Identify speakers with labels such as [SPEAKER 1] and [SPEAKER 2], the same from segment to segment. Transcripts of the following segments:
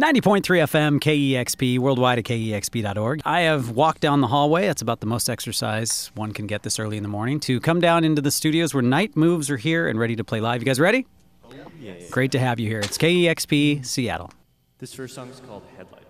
[SPEAKER 1] 90.3 FM, KEXP, worldwide at KEXP.org. I have walked down the hallway. That's about the most exercise one can get this early in the morning to come down into the studios where Night Moves are here and ready to play live. You guys ready?
[SPEAKER 2] Yeah, yeah.
[SPEAKER 1] Great to have you here. It's KEXP Seattle.
[SPEAKER 2] This first song is called Headlights.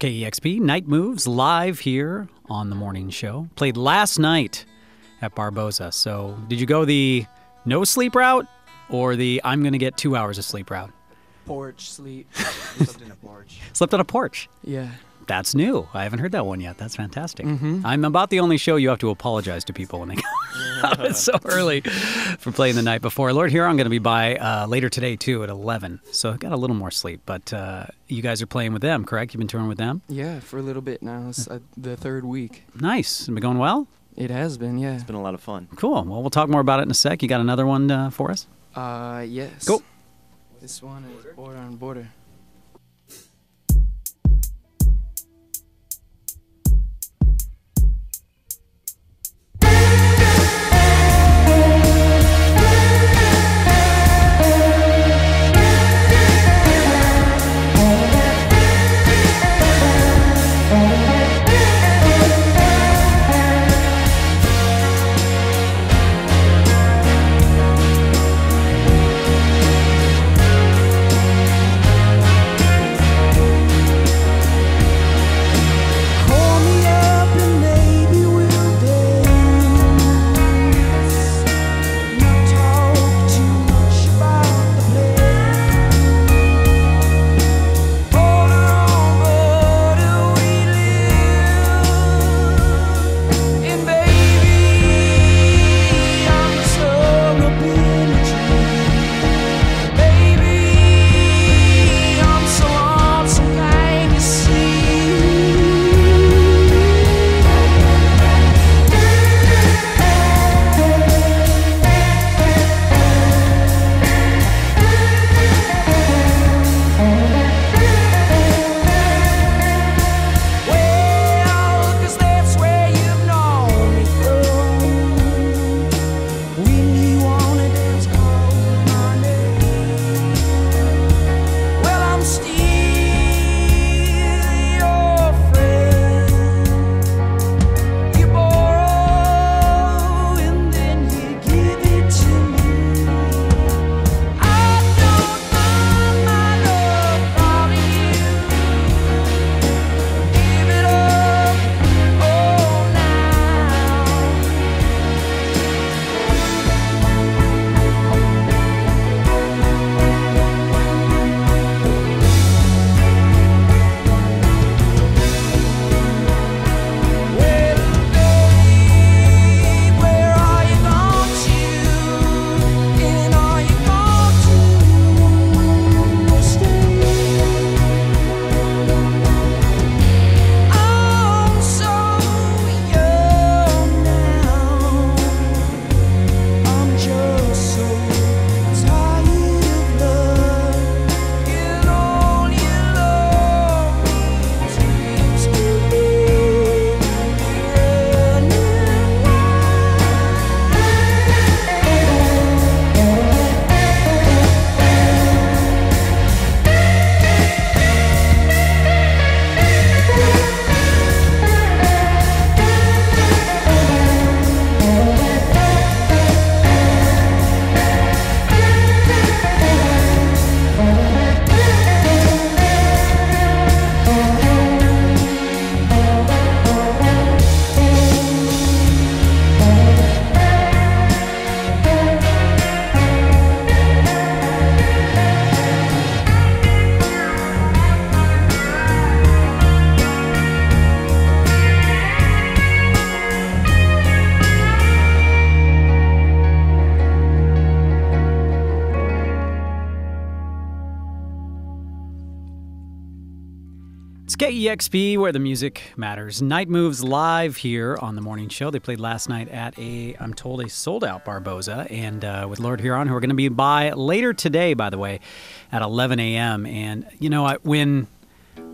[SPEAKER 1] KEXP Night Moves live here on the morning show. Played last night at Barboza. So, did you go the no sleep route or the I'm going to get two hours of sleep route?
[SPEAKER 3] porch sleep. Slept in a porch.
[SPEAKER 1] Slept on a porch.
[SPEAKER 3] Yeah.
[SPEAKER 1] That's new. I haven't heard that one yet. That's fantastic. I'm about the only show you have to apologize to people when they come out. It's so early for playing the night before. Lord Huron going to be by uh, later today too at 11, so I got a little more sleep. But uh, you guys are playing with them, correct? You've been touring with them.
[SPEAKER 2] Yeah, for a little bit now. It's uh, the third week.
[SPEAKER 1] Nice. Been going well.
[SPEAKER 2] It has been, yeah.
[SPEAKER 4] It's been a lot of fun.
[SPEAKER 1] Cool. Well, we'll talk more about it in a sec. You got another one uh, for us?
[SPEAKER 2] Uh, yes.
[SPEAKER 1] Go.
[SPEAKER 2] This one is Border on Border.
[SPEAKER 1] KEXP where the music matters. Night Moves live here on the morning show. They played last night at a, I'm told, a sold out Barboza, and uh, with Lord Huron, who are going to be by later today, by the way, at 11 a.m. And you know, I, when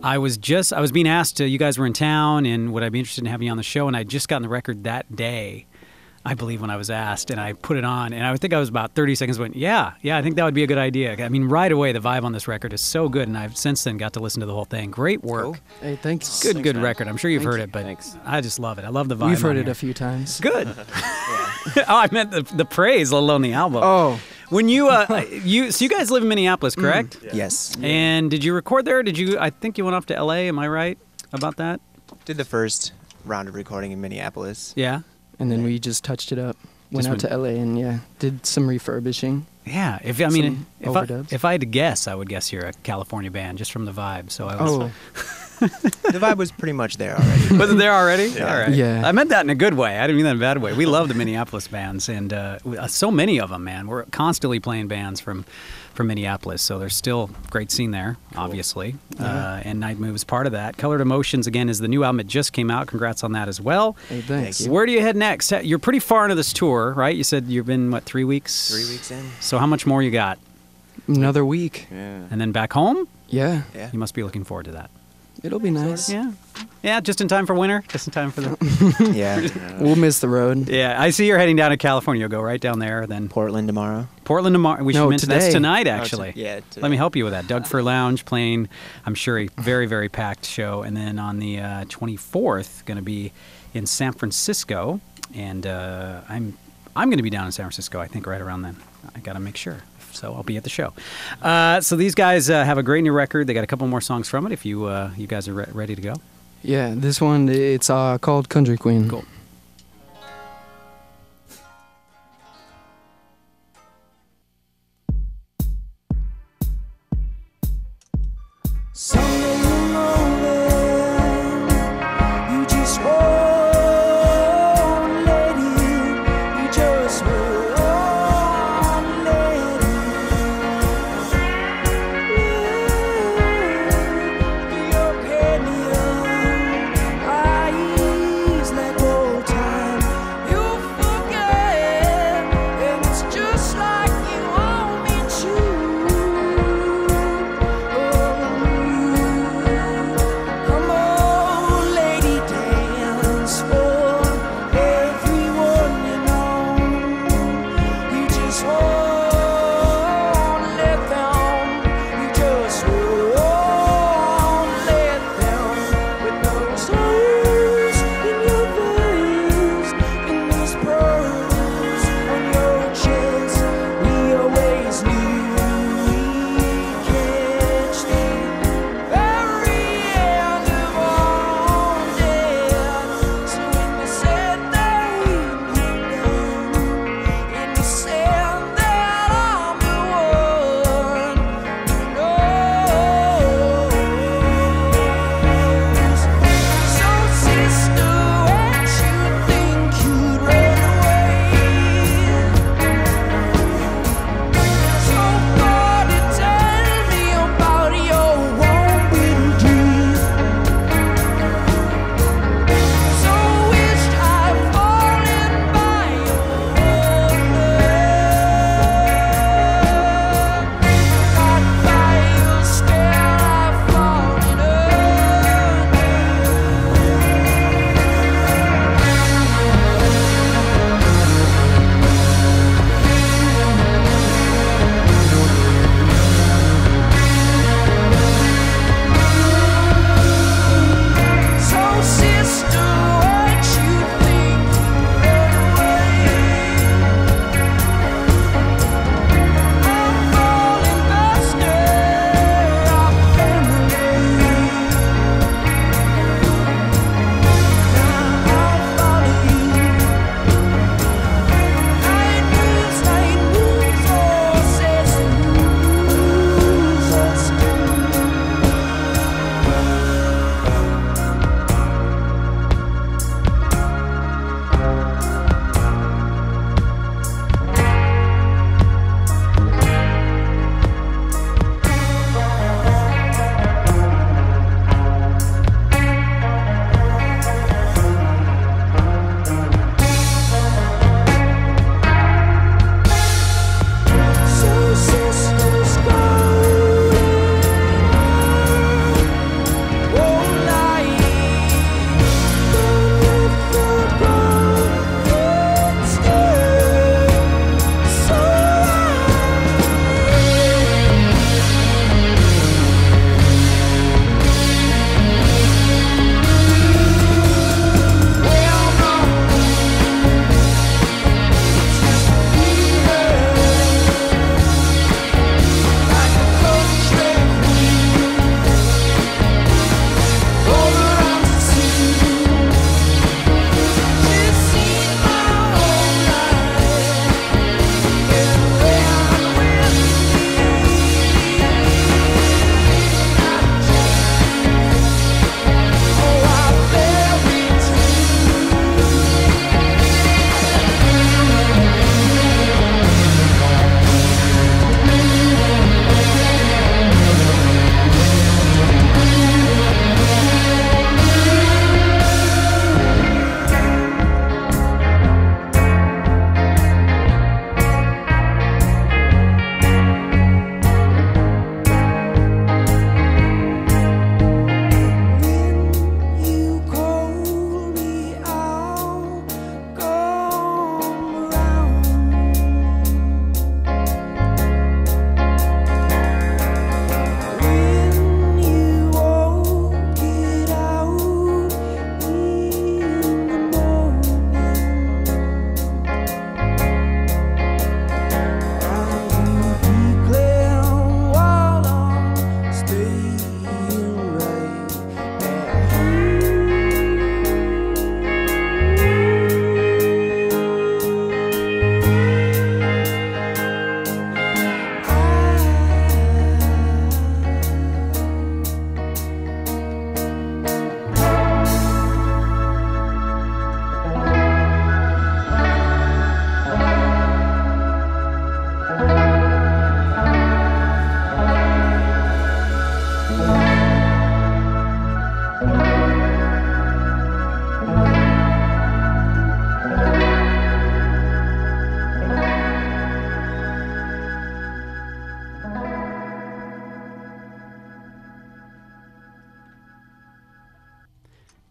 [SPEAKER 1] I was just, I was being asked, to, you guys were in town, and would I be interested in having you on the show? And I'd just gotten the record that day. I believe when I was asked, and I put it on, and I would think I was about 30 seconds. Went, yeah, yeah, I think that would be a good idea. I mean, right away, the vibe on this record is so good, and I've since then got to listen to the whole thing. Great work,
[SPEAKER 4] Cool.
[SPEAKER 2] Hey, thanks.
[SPEAKER 1] good, good
[SPEAKER 4] man.
[SPEAKER 1] record. I'm sure you've
[SPEAKER 2] Thank
[SPEAKER 1] heard
[SPEAKER 2] you.
[SPEAKER 1] it, but
[SPEAKER 4] Thanks.
[SPEAKER 1] I just love it. I love the vibe.
[SPEAKER 2] We've heard it
[SPEAKER 1] here.
[SPEAKER 2] a few times.
[SPEAKER 1] Good. oh, I meant the, the praise, let alone the album.
[SPEAKER 2] Oh,
[SPEAKER 1] When you, uh, you, so you guys live in Minneapolis, correct?
[SPEAKER 5] Yes.
[SPEAKER 1] And did you record there? Did you? I think you went off to L.A. Am I right about that?
[SPEAKER 5] Did the first round of recording in Minneapolis.
[SPEAKER 1] Yeah.
[SPEAKER 2] And then we just touched it up. Went
[SPEAKER 1] Just
[SPEAKER 2] out to LA and yeah, did some refurbishing.
[SPEAKER 1] Yeah. If I mean, if I, if I had to guess, I would guess you're a California band just from the vibe. So I was.
[SPEAKER 2] Oh,
[SPEAKER 5] the vibe was pretty much there already.
[SPEAKER 1] Was it there already?
[SPEAKER 2] Yeah.
[SPEAKER 1] All right.
[SPEAKER 3] Yeah.
[SPEAKER 1] I meant that in a good way. I didn't mean that in a bad way. We love the Minneapolis bands, and uh, uh, so many of them, man. We're constantly playing bands from from Minneapolis, so there's still great scene there, obviously. Uh, and Night Move is part of that. Colored Emotions again is the new album. It just came out. Congrats on that as well.
[SPEAKER 3] Hey, thanks.
[SPEAKER 5] you.
[SPEAKER 1] Where do you head next? You're pretty far into this tour, right? You said you've been what three weeks?
[SPEAKER 5] Three weeks in.
[SPEAKER 1] So how much more you got?
[SPEAKER 3] Another week.
[SPEAKER 2] Yeah.
[SPEAKER 1] And then back home?
[SPEAKER 3] Yeah,
[SPEAKER 5] Yeah.
[SPEAKER 1] You must be looking forward to that.
[SPEAKER 3] It'll be nice.
[SPEAKER 1] Yeah. Yeah, just in time for winter. Just in time for the.
[SPEAKER 5] Yeah.
[SPEAKER 3] We'll miss the road.
[SPEAKER 1] yeah, I see you're heading down to California. You'll go right down there, then
[SPEAKER 5] Portland tomorrow.
[SPEAKER 1] Portland tomorrow. We should
[SPEAKER 3] No,
[SPEAKER 1] mention that's
[SPEAKER 3] today.
[SPEAKER 1] tonight,
[SPEAKER 5] Oh,
[SPEAKER 1] actually.
[SPEAKER 5] to- yeah.
[SPEAKER 1] Let me help you with that. Doug Fir Lounge playing, I'm sure, a very, very packed show. And then on the uh, 24th, going to be in San Francisco. And uh, I'm I'm going to be down in San Francisco, I think, right around then. I got to make sure. So I'll be at the show. Uh, so these guys uh, have a great new record. They got a couple more songs from it. If you uh, you guys are re- ready to go,
[SPEAKER 3] Yeah, this one it's uh, called Country Queen.
[SPEAKER 1] Cool.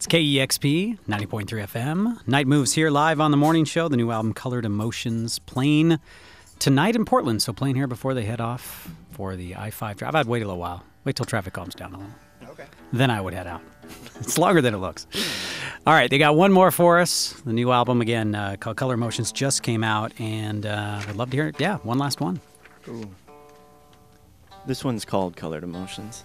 [SPEAKER 1] KEXP 90.3 FM. Night Moves here live on the morning show. The new album Colored Emotions playing tonight in Portland. So playing here before they head off for the I 5 drive. I'd wait a little while. Wait till traffic calms down a little.
[SPEAKER 5] Okay.
[SPEAKER 1] Then I would head out. it's longer than it looks. All right, they got one more for us. The new album, again, uh, called Color Emotions, just came out. And uh, I'd love to hear it. Yeah, one last one. Cool.
[SPEAKER 2] This one's called Colored Emotions.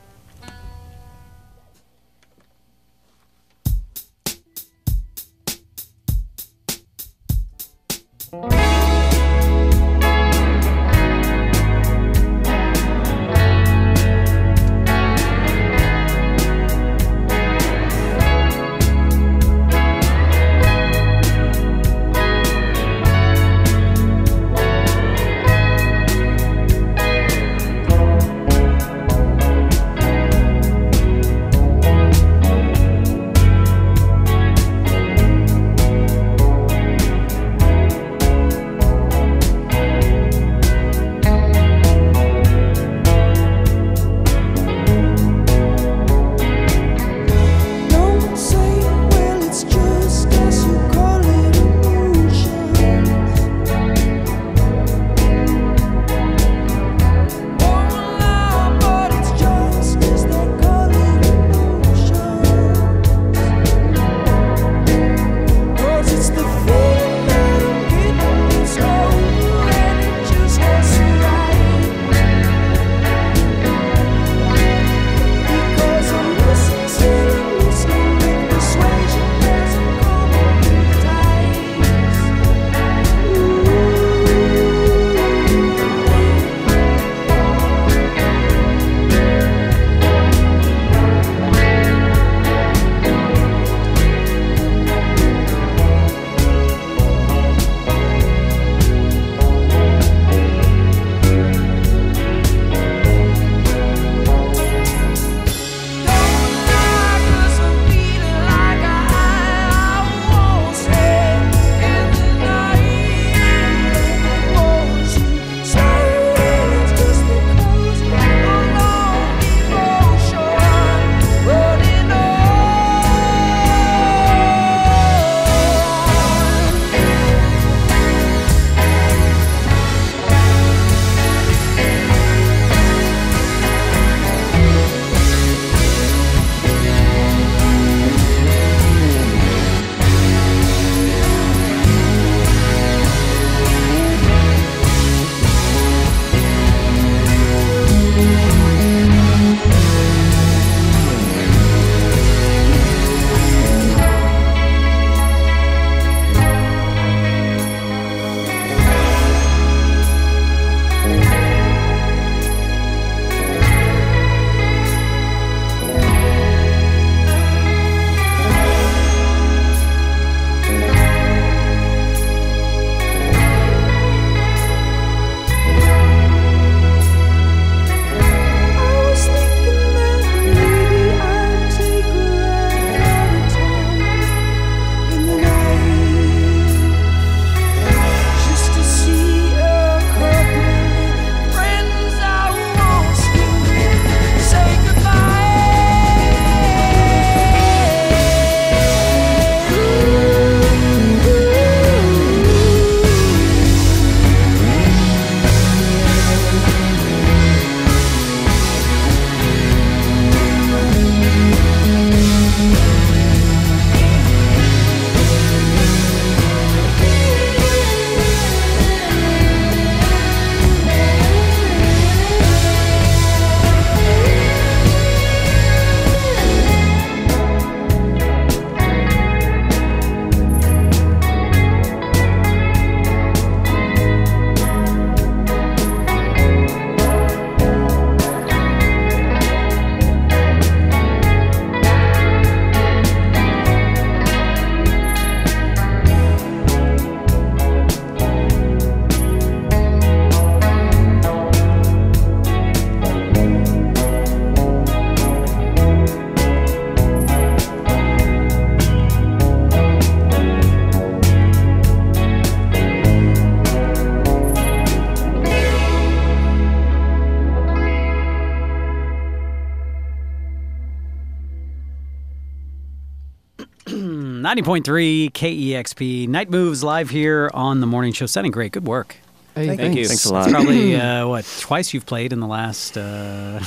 [SPEAKER 1] 90.3 KEXP. Night Moves live here on the morning show. Sounding great. Good work.
[SPEAKER 3] Hey,
[SPEAKER 5] Thank
[SPEAKER 3] thanks.
[SPEAKER 2] you. Thanks a
[SPEAKER 1] It's
[SPEAKER 2] lot.
[SPEAKER 1] probably, uh, what, twice you've played in the last uh,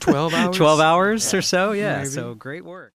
[SPEAKER 3] 12 hours?
[SPEAKER 1] 12 hours or so? Yeah.
[SPEAKER 3] Maybe.
[SPEAKER 1] So great work.